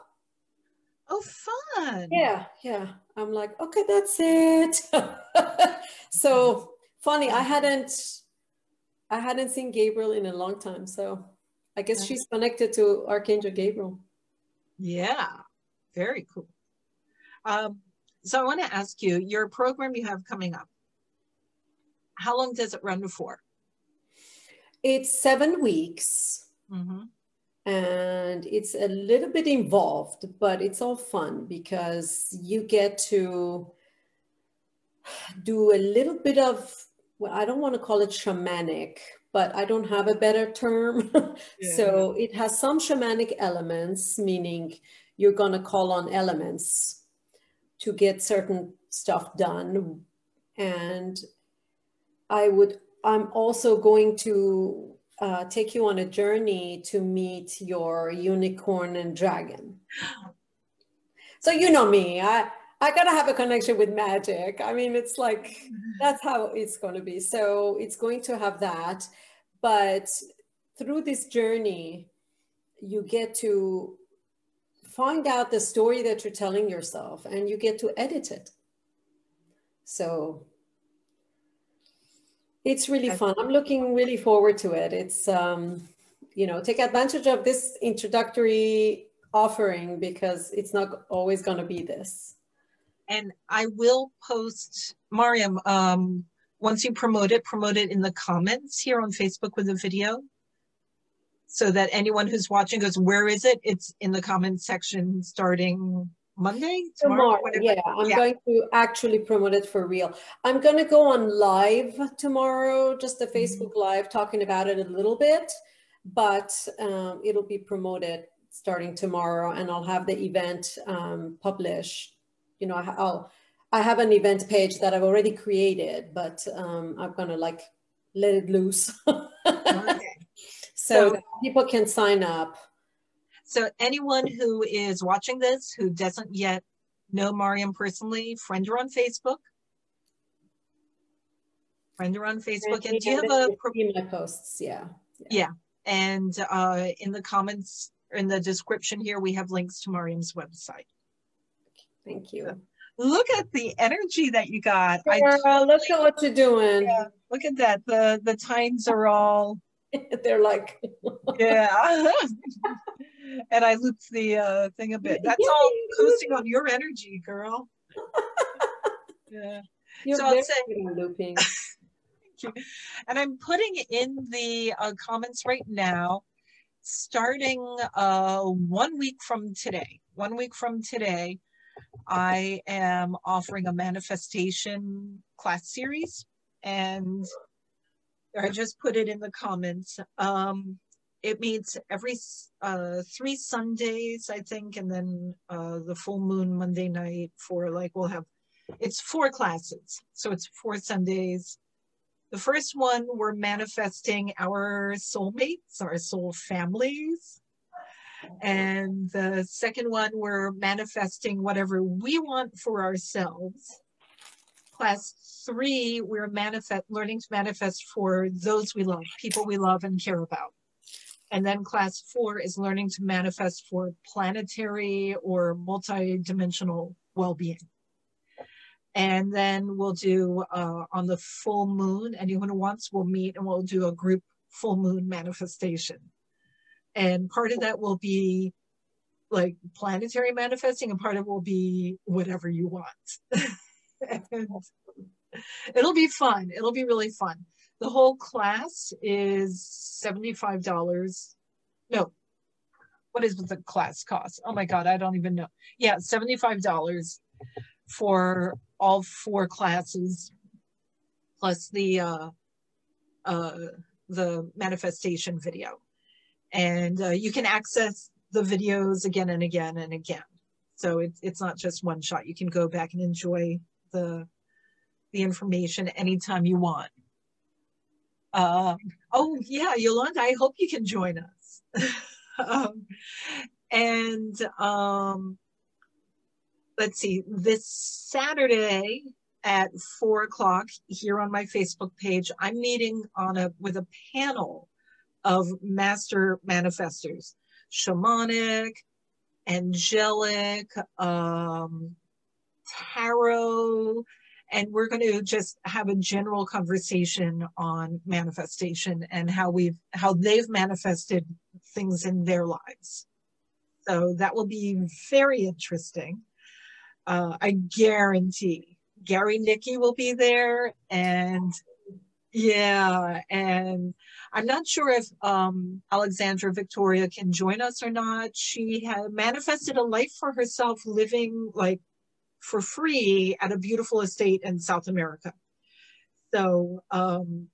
[SPEAKER 2] Oh, fun.
[SPEAKER 1] Yeah, yeah. I'm like, okay, that's it. so funny. I hadn't, I hadn't seen Gabriel in a long time. So I guess she's connected to Archangel Gabriel.
[SPEAKER 2] Yeah, very cool. Um, so I want to ask you, your program you have coming up, how long does it run for?
[SPEAKER 1] It's seven weeks. Mm-hmm and it's a little bit involved, but it's all fun because you get to do a little bit of, well, I don't want to call it shamanic, but I don't have a better term. Yeah. so it has some shamanic elements, meaning you're going to call on elements to get certain stuff done. And I would, I'm also going to uh, take you on a journey to meet your unicorn and dragon. So you know me, I I gotta have a connection with magic. I mean, it's like that's how it's going to be. So it's going to have that, but through this journey, you get to find out the story that you're telling yourself, and you get to edit it. So it's really fun. I'm looking really forward to it. It's, um, you know, take advantage of this introductory offering because it's not always going to be this.
[SPEAKER 2] and I will post Maryam. Um, once you promote it, promote it in the comments here on Facebook with a video, so that anyone who's watching goes, "Where is it?" It's in the comment section starting Monday, tomorrow.
[SPEAKER 1] tomorrow yeah, I'm yeah. going to actually promote it for real. I'm going to go on live tomorrow, just a mm-hmm. Facebook mm-hmm. live, talking about it a little bit, but um, it'll be promoted starting tomorrow, and I'll have the event um, published. You know, I'll I have an event page that I've already created, but um, I'm going to like let it loose, okay. so, so people can sign up.
[SPEAKER 2] So anyone who is watching this who doesn't yet know Maryam personally, friend her on Facebook. Friend her on Facebook. And, and do you have a
[SPEAKER 1] my posts? Yeah.
[SPEAKER 2] Yeah. yeah. And uh, in the comments, in the description here, we have links to Maryam's website.
[SPEAKER 1] Thank you. So,
[SPEAKER 2] look at the energy that you got.
[SPEAKER 1] Girl, I look at what you're doing.
[SPEAKER 2] Yeah, look at that. The the tines are all
[SPEAKER 1] they're like
[SPEAKER 2] yeah and I looped the uh, thing a bit. That's all coasting on your energy, girl. yeah. You're so I'll say looping. and I'm putting in the uh, comments right now, starting uh, one week from today. One week from today, I am offering a manifestation class series, and I just put it in the comments. Um, it meets every uh, three Sundays, I think, and then uh, the full moon Monday night for like, we'll have, it's four classes. So it's four Sundays. The first one, we're manifesting our soulmates, our soul families. And the second one, we're manifesting whatever we want for ourselves. Class three, we're manifest, learning to manifest for those we love, people we love and care about. And then class four is learning to manifest for planetary or multi-dimensional well-being. And then we'll do uh, on the full moon, anyone who wants will meet and we'll do a group full moon manifestation. And part of that will be like planetary manifesting and part of it will be whatever you want. it'll be fun. It'll be really fun. The whole class is $75. No, what is the class cost? Oh my God, I don't even know. Yeah, $75 for all four classes, plus the uh, uh, the manifestation video. And uh, you can access the videos again and again and again. So it, it's not just one shot. You can go back and enjoy the the information anytime you want. Uh, oh yeah, Yolanda, I hope you can join us. um, and um, let's see, this Saturday at four o'clock here on my Facebook page, I'm meeting on a with a panel of master manifestors, shamanic, angelic, um, tarot, and we're going to just have a general conversation on manifestation and how we've how they've manifested things in their lives. So that will be very interesting. Uh, i guarantee gary nicky will be there and yeah and i'm not sure if um, alexandra victoria can join us or not she had manifested a life for herself living like for free at a beautiful estate in South America. So um,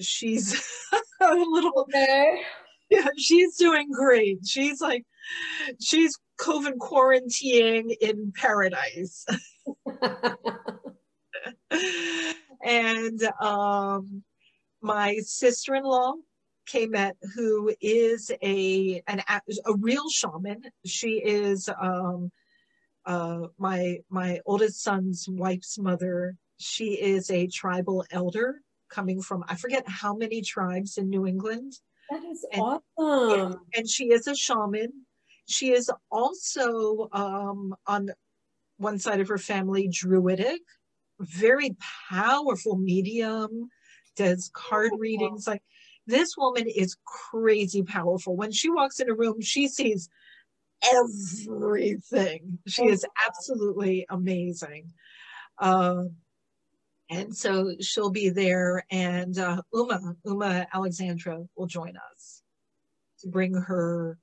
[SPEAKER 2] she's a little
[SPEAKER 1] okay.
[SPEAKER 2] Yeah, she's doing great. She's like, she's COVID quarantining in paradise. and um, my sister-in-law Kmet, who is a an a real shaman. She is um, uh, my my oldest son's wife's mother, she is a tribal elder coming from I forget how many tribes in New England.
[SPEAKER 1] That is and, awesome.
[SPEAKER 2] And she is a shaman. She is also um, on one side of her family druidic, very powerful medium, does card oh, readings. Like this woman is crazy powerful. When she walks in a room, she sees everything. She is absolutely amazing. Uh, and so she'll be there, and uh, Uma, Uma Alexandra will join us to bring her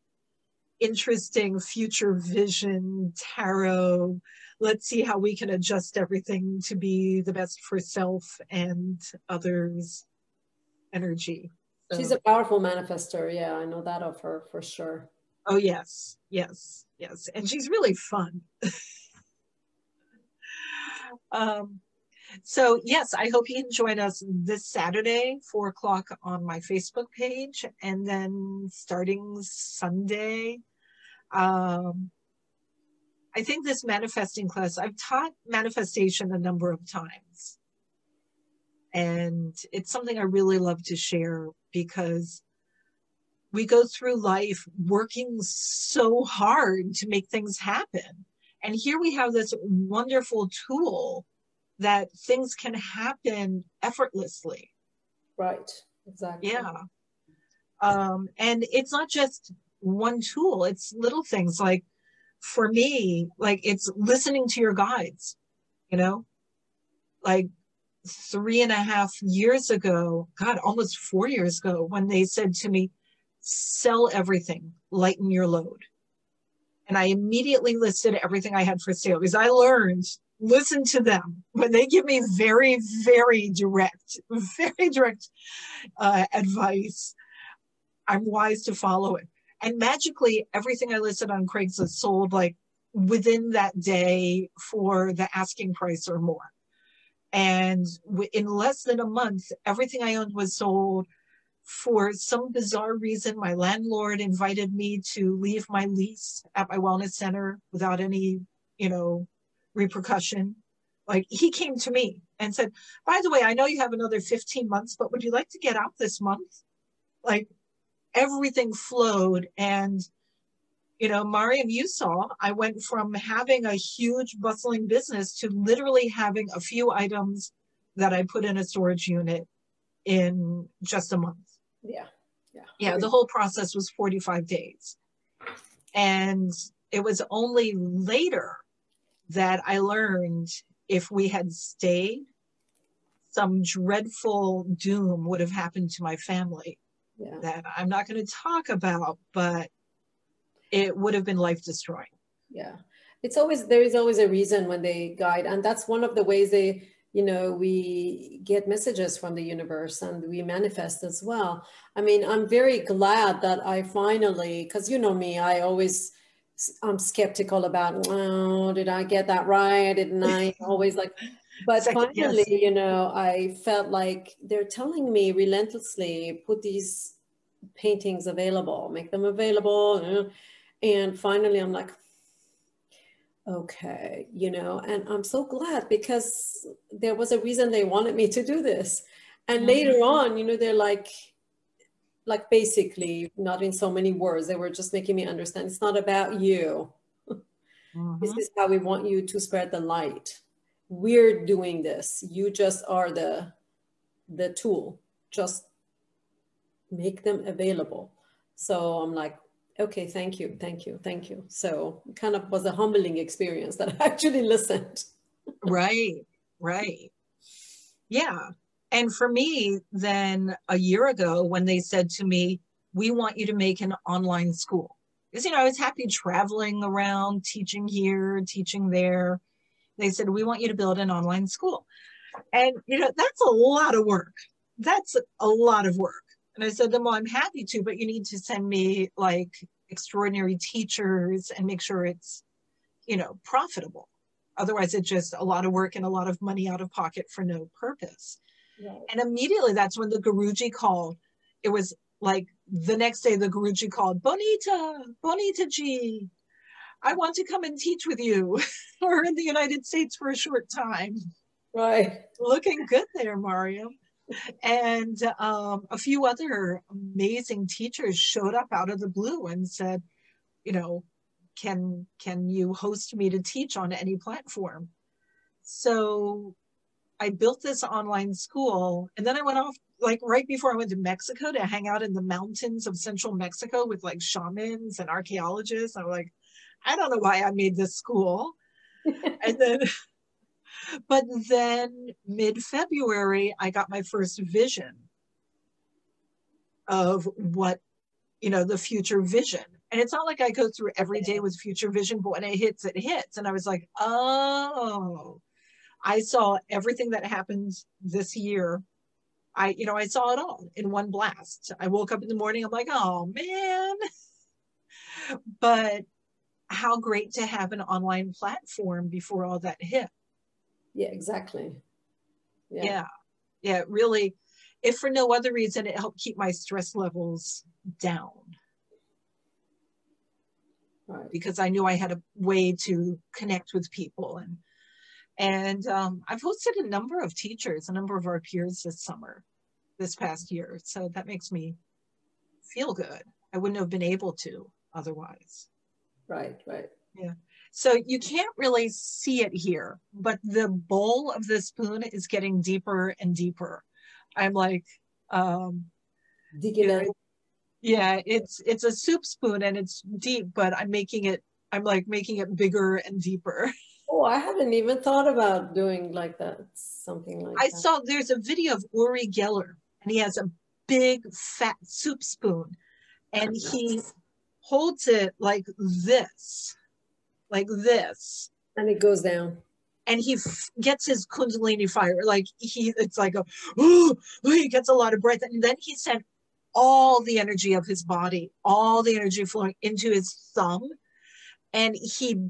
[SPEAKER 2] interesting future vision tarot. Let's see how we can adjust everything to be the best for self and others energy.
[SPEAKER 1] So, She's a powerful manifester. Yeah, I know that of her for sure.
[SPEAKER 2] Oh, yes, yes, yes. And she's really fun. um, so, yes, I hope you can join us this Saturday, four o'clock on my Facebook page. And then starting Sunday, um, I think this manifesting class, I've taught manifestation a number of times. And it's something I really love to share because we go through life working so hard to make things happen. And here we have this wonderful tool that things can happen effortlessly.
[SPEAKER 1] Right, exactly.
[SPEAKER 2] Yeah. Um, and it's not just one tool, it's little things like for me, like it's listening to your guides, you know, like three and a half years ago, God, almost four years ago, when they said to me, sell everything, lighten your load. And I immediately listed everything I had for sale because I learned listen to them when they give me very, very direct, very direct uh, advice. I'm wise to follow it. And magically, everything I listed on Craigslist sold like within that day for the asking price or more. And in less than a month, everything I owned was sold. For some bizarre reason, my landlord invited me to leave my lease at my wellness center without any, you know, repercussion. Like he came to me and said, by the way, I know you have another 15 months, but would you like to get out this month? Like everything flowed. And, you know, Maryam, you saw, I went from having a huge bustling business to literally having a few items that I put in a storage unit in just a month.
[SPEAKER 1] Yeah. Yeah.
[SPEAKER 2] Yeah. The whole process was 45 days. And it was only later that I learned if we had stayed, some dreadful doom would have happened to my family yeah. that I'm not going to talk about, but it would have been life destroying.
[SPEAKER 1] Yeah. It's always, there is always a reason when they guide. And that's one of the ways they, you know, we get messages from the universe and we manifest as well. I mean, I'm very glad that I finally, because you know me, I always, I'm skeptical about, oh, did I get that right? Didn't I always like, but Second, finally, yes. you know, I felt like they're telling me relentlessly, put these paintings available, make them available. And finally, I'm like, okay, you know, and I'm so glad because there was a reason they wanted me to do this. And mm-hmm. later on, you know, they're like, like basically not in so many words they were just making me understand it's not about you mm-hmm. this is how we want you to spread the light we're doing this. You just are the the tool. Just make them available. So i'm like okay thank you thank you thank you. So it kind of was a humbling experience that i actually listened.
[SPEAKER 2] Right right. Yeah. And for me, then a year ago, when they said to me, we want you to make an online school. Because, you know, I was happy traveling around, teaching here, teaching there. They said, we want you to build an online school. And, you know, that's a lot of work. That's a lot of work. And I said to them, well, I'm happy to, but you need to send me like extraordinary teachers and make sure it's, you know, profitable. Otherwise, it's just a lot of work and a lot of money out of pocket for no purpose. Right. And immediately that's when the Guruji called. It was like the next day the Guruji called, Bonita, Bonita Ji, I want to come and teach with you. We're in the United States for a short time.
[SPEAKER 1] Right.
[SPEAKER 2] Looking good there, Mario. And um, a few other amazing teachers showed up out of the blue and said, you know, can can you host me to teach on any platform? So I built this online school and then I went off like right before I went to Mexico to hang out in the mountains of central Mexico with like shamans and archaeologists. I'm like, I don't know why I made this school. and then, but then mid February, I got my first vision of what, you know, the future vision. And it's not like I go through every day with future vision, but when it hits, it hits. And I was like, oh, I saw everything that happened this year. I, you know, I saw it all in one blast. I woke up in the morning, I'm like, oh man. but how great to have an online platform before all that hit.
[SPEAKER 1] Yeah, exactly.
[SPEAKER 2] Yeah. Yeah. yeah really, if for no other reason, it helped keep my stress levels down. Right. Because I knew I had a way to connect with people and and um, I've hosted a number of teachers, a number of our peers this summer, this past year. So that makes me feel good. I wouldn't have been able to otherwise.
[SPEAKER 1] Right, right.
[SPEAKER 2] Yeah. So you can't really see it here, but the bowl of the spoon is getting deeper and deeper. I'm like, um,
[SPEAKER 1] digging it.
[SPEAKER 2] Yeah, it's it's a soup spoon and it's deep, but I'm making it. I'm like making it bigger and deeper.
[SPEAKER 1] Oh, I hadn't even thought about doing like that. Something like
[SPEAKER 2] I
[SPEAKER 1] that.
[SPEAKER 2] saw there's a video of Uri Geller and he has a big fat soup spoon and he holds it like this, like this.
[SPEAKER 1] And it goes down.
[SPEAKER 2] And he f- gets his Kundalini fire. Like he, it's like a, oh, he gets a lot of breath. And then he sent all the energy of his body, all the energy flowing into his thumb. And he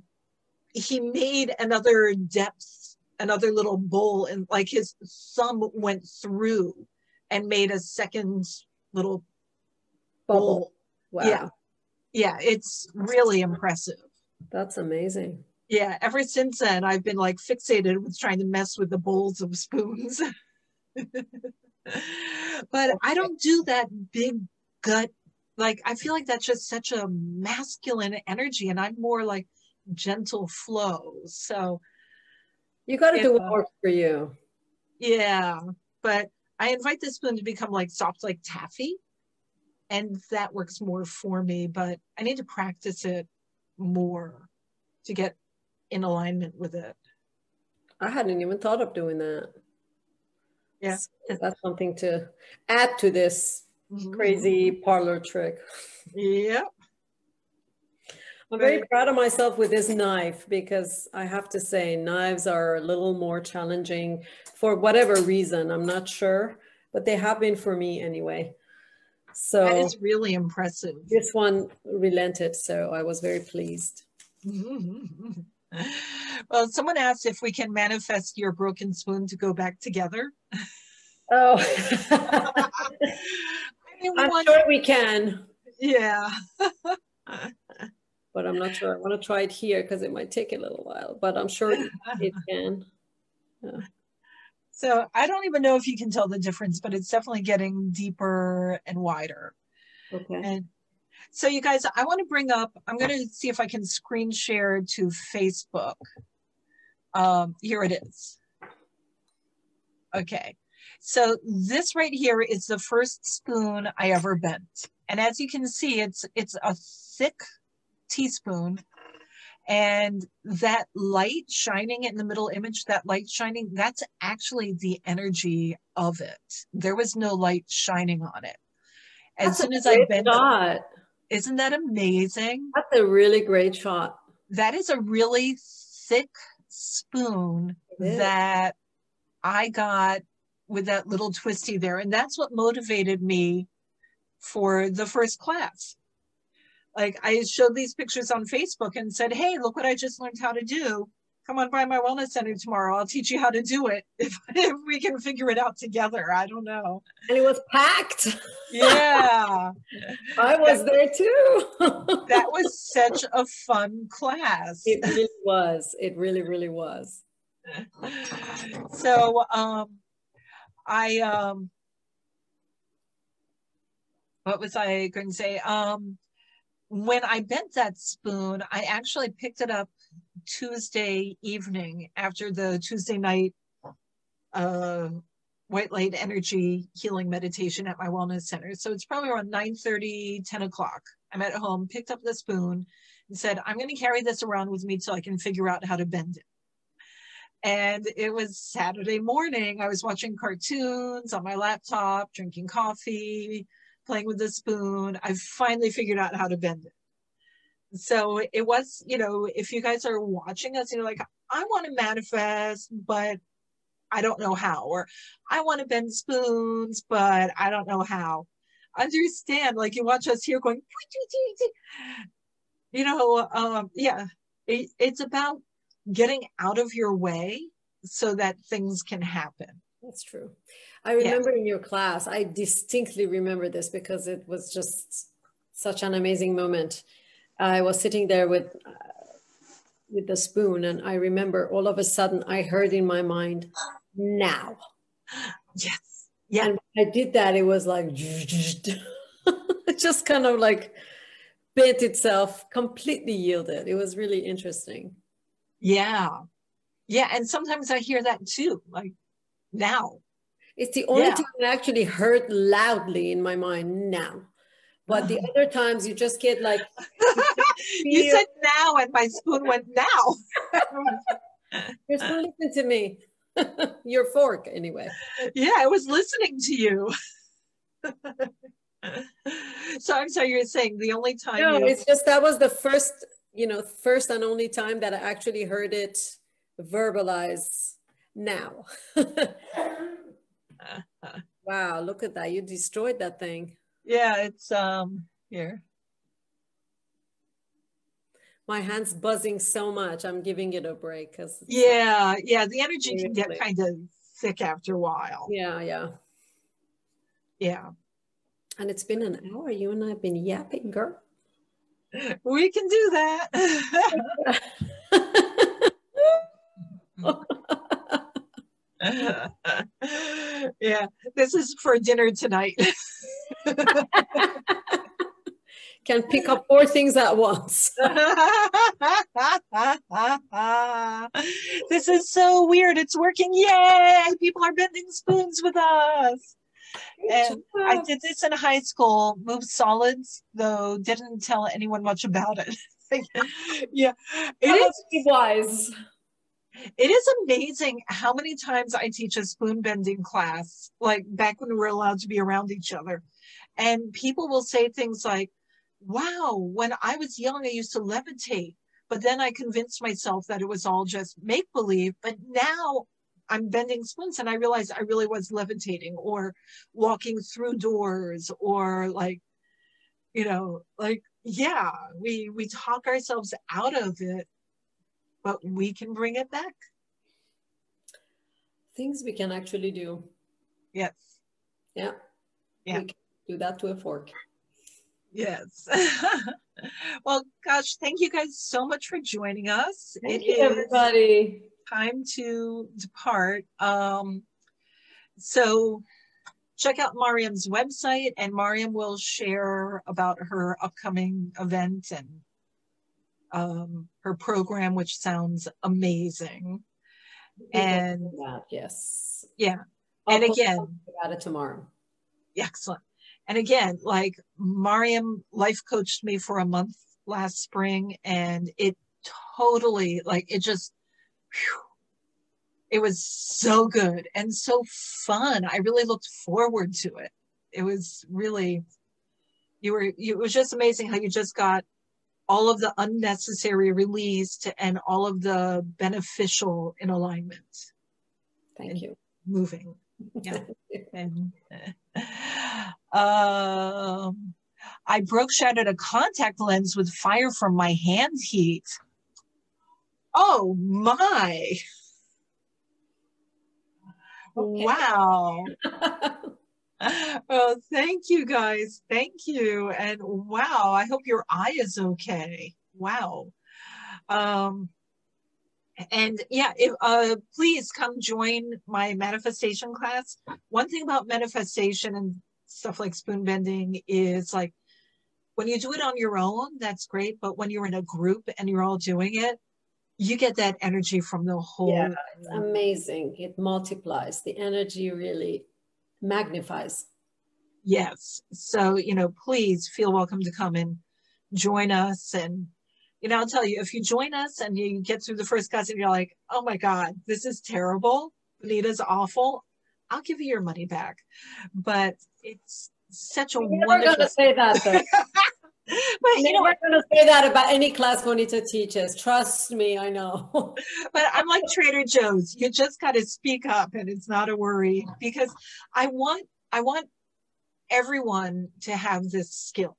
[SPEAKER 2] he made another depth, another little bowl, and like his thumb went through and made a second little bowl. Wow. Yeah. Yeah, it's really impressive.
[SPEAKER 1] That's amazing.
[SPEAKER 2] Yeah, ever since then, I've been like fixated with trying to mess with the bowls of spoons. but I don't do that big gut. Like, I feel like that's just such a masculine energy, and I'm more like gentle flow. So
[SPEAKER 1] you got to do what works for you.
[SPEAKER 2] Yeah, but I invite the spoon to become like soft, like taffy, and that works more for me. But I need to practice it more to get in alignment with it.
[SPEAKER 1] I hadn't even thought of doing that.
[SPEAKER 2] Yeah,
[SPEAKER 1] so that's something to add to this mm-hmm. crazy parlor trick.
[SPEAKER 2] Yep.
[SPEAKER 1] I'm very proud of myself with this knife because I have to say knives are a little more challenging for whatever reason. I'm not sure, but they have been for me anyway. So
[SPEAKER 2] that is really impressive.
[SPEAKER 1] This one relented, so I was very pleased.
[SPEAKER 2] well, someone asked if we can manifest your broken spoon to go back together.
[SPEAKER 1] Oh, I am sure we can.
[SPEAKER 2] Yeah
[SPEAKER 1] but I'm not sure. I want to try it here because it might take a little while, but I'm sure it can. Yeah.
[SPEAKER 2] So I don't even know if you can tell the difference, but it's definitely getting deeper and wider.
[SPEAKER 1] Okay.
[SPEAKER 2] And so you guys, I want to bring up, I'm going to see if I can screen share to Facebook. Um, here it is. Okay. So this right here is the first spoon I ever bent. And as you can see, it's it's a thick teaspoon and that light shining in the middle image that light shining that's actually the energy of it. There was no light shining on it. As that's soon as i bent shot. isn't that amazing?
[SPEAKER 1] That's a really great shot.
[SPEAKER 2] That is a really thick spoon that i got with that little twisty there. And that's what motivated me for the first class like I showed these pictures on Facebook and said, Hey, look what I just learned how to do. Come on by my wellness center tomorrow. I'll teach you how to do it if, if we can figure it out together. I don't know.
[SPEAKER 1] And it was packed.
[SPEAKER 2] Yeah.
[SPEAKER 1] I was that, there too.
[SPEAKER 2] that was such a fun class.
[SPEAKER 1] It really was. It really, really was.
[SPEAKER 2] So um I um what was I going to say? Um when I bent that spoon, I actually picked it up Tuesday evening after the Tuesday night uh, white light energy healing meditation at my wellness center. So it's probably around 9 30, 10 o'clock. I'm at home, picked up the spoon, and said, I'm going to carry this around with me till I can figure out how to bend it. And it was Saturday morning. I was watching cartoons on my laptop, drinking coffee, playing with the spoon. I've finally figured out how to bend it. So it was, you know, if you guys are watching us, you're like, I want to manifest, but I don't know how. Or I want to bend spoons, but I don't know how. Understand, like you watch us here going, you know, um, yeah, it, it's about getting out of your way so that things can happen.
[SPEAKER 1] That's true. I remember yeah. in your class, I distinctly remember this because it was just such an amazing moment. I was sitting there with uh, with the spoon, and I remember all of a sudden I heard in my mind, "Now."
[SPEAKER 2] Yes. Yeah.
[SPEAKER 1] And I did that. It was like it just kind of like bent itself, completely yielded. It was really interesting.
[SPEAKER 2] Yeah. Yeah. And sometimes I hear that too, like now.
[SPEAKER 1] It's the only yeah. time I actually heard loudly in my mind now. But the oh. other times you just get like
[SPEAKER 2] you, you said now and my spoon went now.
[SPEAKER 1] Your spoon listen to me. Your fork anyway.
[SPEAKER 2] Yeah, I was listening to you. so I'm sorry you're saying the only time
[SPEAKER 1] No,
[SPEAKER 2] you...
[SPEAKER 1] it's just that was the first, you know, first and only time that I actually heard it verbalize now. Wow, look at that. You destroyed that thing.
[SPEAKER 2] Yeah, it's um here.
[SPEAKER 1] My hand's buzzing so much. I'm giving it a break because
[SPEAKER 2] yeah, yeah, the energy can get kind of thick after a while.
[SPEAKER 1] Yeah, yeah.
[SPEAKER 2] Yeah.
[SPEAKER 1] And it's been an hour. You and I have been yapping, girl.
[SPEAKER 2] We can do that. yeah, this is for dinner tonight.
[SPEAKER 1] Can pick up four things at once.
[SPEAKER 2] this is so weird. It's working. Yay! People are bending spoons with us. And I did this in high school, moved solids, though didn't tell anyone much about it. yeah,
[SPEAKER 1] It, it is wise
[SPEAKER 2] it is amazing how many times I teach a spoon bending class, like back when we were allowed to be around each other. And people will say things like, wow, when I was young, I used to levitate, but then I convinced myself that it was all just make believe. But now I'm bending spoons and I realized I really was levitating or walking through doors or like, you know, like, yeah, we, we talk ourselves out of it but we can bring it back.
[SPEAKER 1] Things we can actually do.
[SPEAKER 2] Yes.
[SPEAKER 1] Yeah.
[SPEAKER 2] Yeah.
[SPEAKER 1] We can do that to a fork.
[SPEAKER 2] Yes. well, gosh, thank you guys so much for joining us.
[SPEAKER 1] Thank it you, everybody.
[SPEAKER 2] Time to depart. Um, so check out Maryam's website and Maryam will share about her upcoming event and um, her program, which sounds amazing. And
[SPEAKER 1] yes,
[SPEAKER 2] yeah. I'll and again,
[SPEAKER 1] about it tomorrow.
[SPEAKER 2] Excellent. And again, like Maryam life coached me for a month last spring, and it totally like it just. Whew, it was so good and so fun. I really looked forward to it. It was really, you were, it was just amazing how you just got all of the unnecessary released and all of the beneficial in alignment.
[SPEAKER 1] Thank you.
[SPEAKER 2] Moving. Yeah. and, uh, um, I broke shattered a contact lens with fire from my hand heat. Oh my. Okay. Wow. well, thank you guys. Thank you. And wow, I hope your eye is okay. Wow. Um, and yeah, if, uh, please come join my manifestation class. One thing about manifestation and stuff like spoon bending is like when you do it on your own, that's great. But when you're in a group and you're all doing it, you get that energy from the whole.
[SPEAKER 1] Yeah, it's amazing. It multiplies. The energy really magnifies.
[SPEAKER 2] Yes. So, you know, please feel welcome to come and join us and you know, I'll tell you, if you join us and you get through the first class and you're like, oh my God, this is terrible. Bonita's awful. I'll give you your money back. But it's such a
[SPEAKER 1] never
[SPEAKER 2] wonderful.
[SPEAKER 1] going to say that though.
[SPEAKER 2] but you know,
[SPEAKER 1] We're going to say that about any class Bonita teaches. Trust me, I know.
[SPEAKER 2] but I'm like Trader Joe's. You just got to speak up, and it's not a worry because I want I want everyone to have this skill.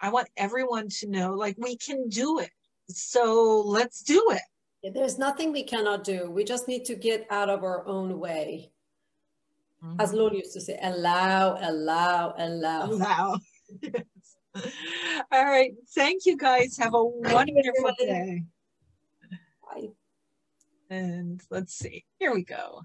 [SPEAKER 2] I want everyone to know like we can do it. So let's do it.
[SPEAKER 1] There's nothing we cannot do. We just need to get out of our own way. As mm-hmm. Lord used to say, allow, allow, allow.
[SPEAKER 2] Allow. All right. Thank you guys. Have a wonderful day.
[SPEAKER 1] Bye.
[SPEAKER 2] And let's see. Here we go.